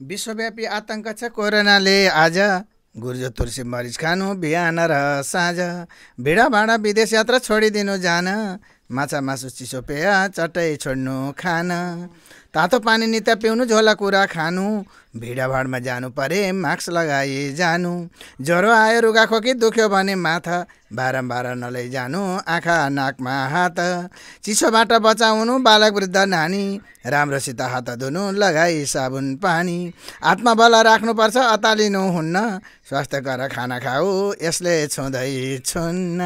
विश्वव्यापी आतङ्क छ कोरोनाले। आज गुर्जो तुलसी मरिच खानु बिहान र साँझ। भिडा भाँडा विदेश यात्रा छोडिदिनु जान। माछा मासु चिसो पेय चट्टै छोड्नु खान। तातो पानी नित्य पिउनु झोला कुरा खानु। भिडाभाडमा जानु परे मास्क लगाई जानु। ज्वरो आयो रुगा खोकी दुख्यो भने माथा बारम्बार नलैजानु आँखा नाकमा हात। चिसोबाट बचाउनु बालक वृद्ध नानी। राम्रोसित हात धुनु लगाई साबुन पानी। आत्मबल राख्नुपर्छ अतालिनु हुन्न। स्वास्थ्यकर खाना खाऊ यसले छुँदै छुन्न।